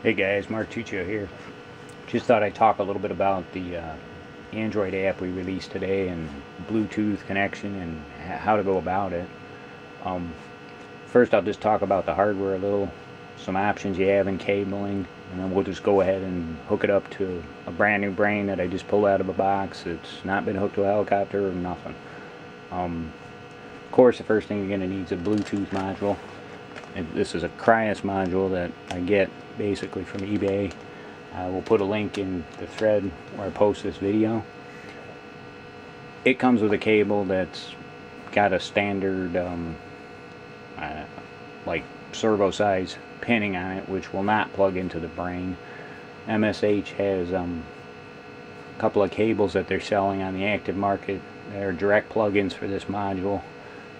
Hey guys, Mark Tuccio here. Just thought I'd talk a little bit about the uh, Android app we released today and Bluetooth connection and how to go about it. Um, first I'll just talk about the hardware a little, some options you have in cabling, and then we'll just go ahead and hook it up to a brand new brain that I just pulled out of a box. It's not been hooked to a helicopter or nothing. Um, of course the first thing you're going to need is a Bluetooth module. This is a CRIUS module that I get basically from eBay. I will put a link in the thread where I post this video. It comes with a cable that's got a standard um, uh, like servo size pinning on it which will not plug into the brain. MSH has um, a couple of cables that they're selling on the active market that are direct plug-ins for this module.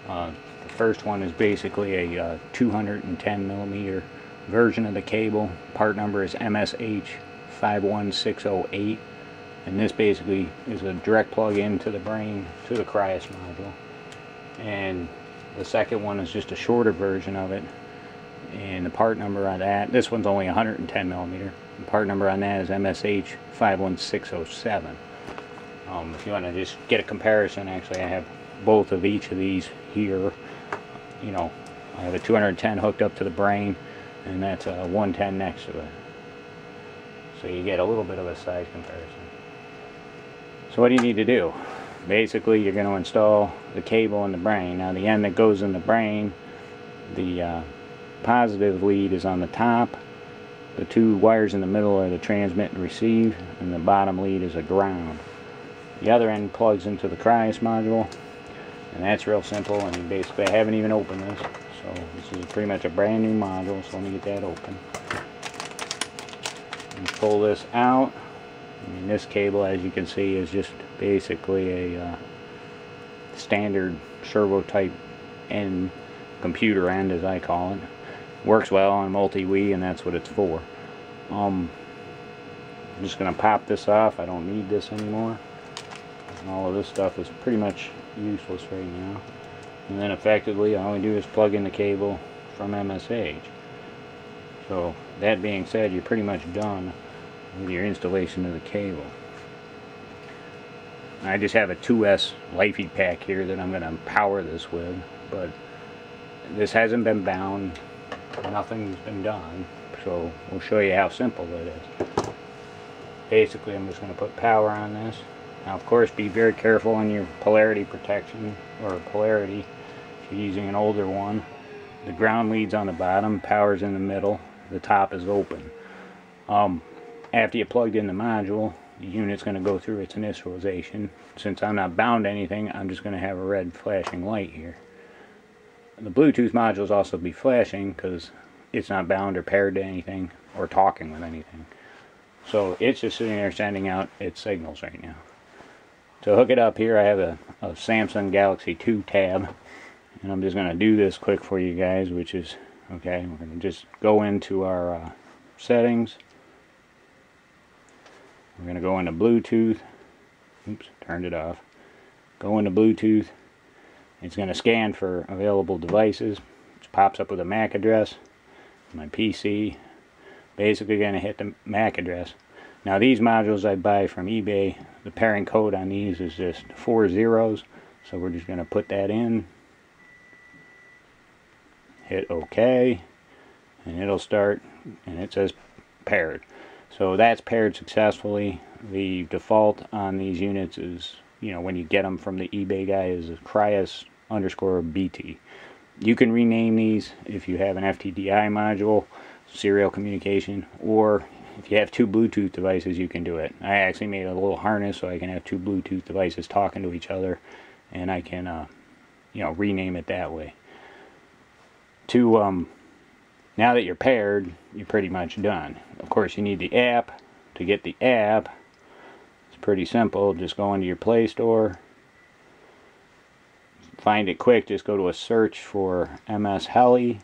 Uh, the first one is basically a uh, 210 millimeter version of the cable. Part number is MSH 51608 and this basically is a direct plug into the brain to the CRIUS module. And the second one is just a shorter version of it. And the part number on that this one's only 110 millimeter. The part number on that is MSH 51607 um, if you want to just get a comparison actually I have both of each of these here you know I have a 210 hooked up to the brain and that's a 110 next to it. So you get a little bit of a size comparison. So what do you need to do? Basically you're going to install the cable in the brain. Now the end that goes in the brain, the uh, positive lead is on the top. The two wires in the middle are the transmit and receive, and the bottom lead is a ground. The other end plugs into the CRIUS module, and that's real simple, and basically I haven't even opened this. So this is pretty much a brand new module, so let me get that open. And pull this out. I mean, this cable, as you can see, is just basically a uh, standard servo type end, computer end as I call it. Works well on multi-Wii and that's what it's for. Um, I'm just going to pop this off. I don't need this anymore. all of this stuff is pretty much useless right now. And then effectively all we do is plug in the cable from MSH so that being said you're pretty much done with your installation of the cable. I just have a 2S Lifey pack here that I'm going to power this with but this hasn't been bound. Nothing's been done. So we'll show you how simple it is. Basically I'm just going to put power on this now of course be very careful on your polarity protection or polarity if you're using an older one. The ground leads on the bottom, power's in the middle, the top is open. Um, after you plugged in the module, the unit's going to go through its initialization. Since I'm not bound to anything, I'm just going to have a red flashing light here. The Bluetooth module modules also be flashing because it's not bound or paired to anything or talking with anything. So it's just sitting there sending out its signals right now. To hook it up here, I have a, a Samsung Galaxy 2 tab and I'm just going to do this quick for you guys which is okay we're going to just go into our uh, settings. We're going to go into Bluetooth. Oops turned it off. Go into Bluetooth. It's going to scan for available devices. It pops up with a MAC address. My PC basically going to hit the MAC address now these modules I buy from eBay the pairing code on these is just four zeros. So we're just going to put that in. Hit OK. And it'll start and it says paired. So that's paired successfully. The default on these units is you know when you get them from the eBay guy is CRIUS underscore BT you can rename these if you have an FTDI module serial communication or if you have two Bluetooth devices you can do it. I actually made a little harness so I can have two Bluetooth devices talking to each other and I can uh, you know rename it that way. To um, now that you're paired you're pretty much done. Of course you need the app. To get the app it's pretty simple. Just go into your play store. Find it quick. Just go to a search for MS Heli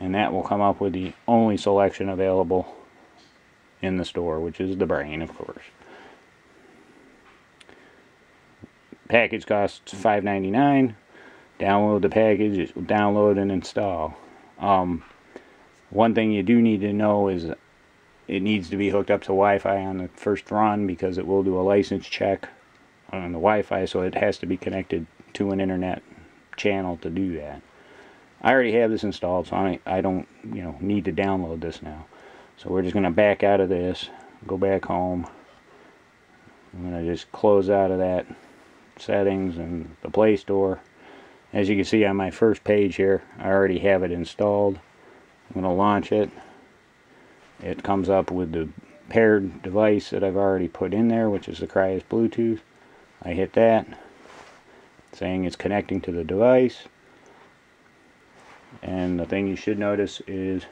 and that will come up with the only selection available in the store which is the brain of course package costs $5.99 download the package, download and install. Um, One thing you do need to know is it needs to be hooked up to Wi-Fi on the first run because it will do a license check on the Wi-Fi so it has to be connected to an internet channel to do that. I already have this installed so I, I don't you know need to download this now. So we're just going to back out of this, go back home. I'm going to just close out of that settings and the Play Store. As you can see on my first page here, I already have it installed. I'm going to launch it. It comes up with the paired device that I've already put in there, which is the CRIUS Bluetooth. I hit that, saying it's connecting to the device. And the thing you should notice is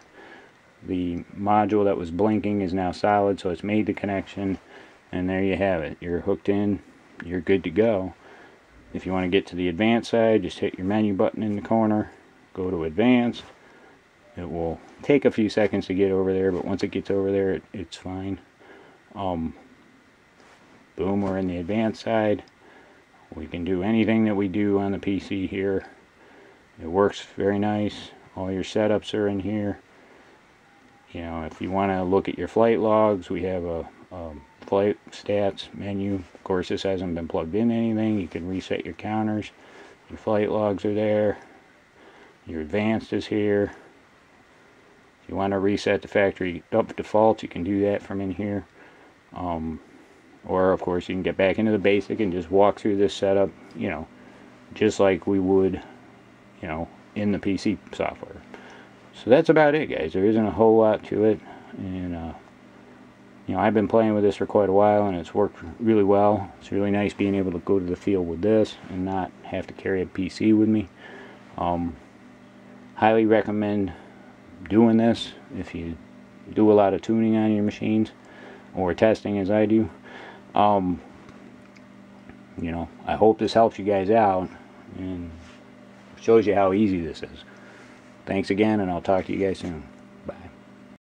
the module that was blinking is now solid, so it's made the connection. And there you have it. You're hooked in. You're good to go. If you want to get to the advanced side, just hit your menu button in the corner, go to advanced. It will take a few seconds to get over there, but once it gets over there, it, it's fine. Um, boom, we're in the advanced side. We can do anything that we do on the PC here. It works very nice. All your setups are in here. You know, if you want to look at your flight logs, we have a, a flight stats menu. Of course, this hasn't been plugged in anything. You can reset your counters. Your flight logs are there. Your advanced is here. If you want to reset the factory up default, you can do that from in here. Um, or, of course, you can get back into the basic and just walk through this setup, you know, just like we would, you know, in the PC software. So that's about it, guys. There isn't a whole lot to it. And, uh, you know, I've been playing with this for quite a while and it's worked really well. It's really nice being able to go to the field with this and not have to carry a PC with me. Um, highly recommend doing this if you do a lot of tuning on your machines or testing as I do. Um, you know, I hope this helps you guys out and shows you how easy this is. Thanks again, and I'll talk to you guys soon.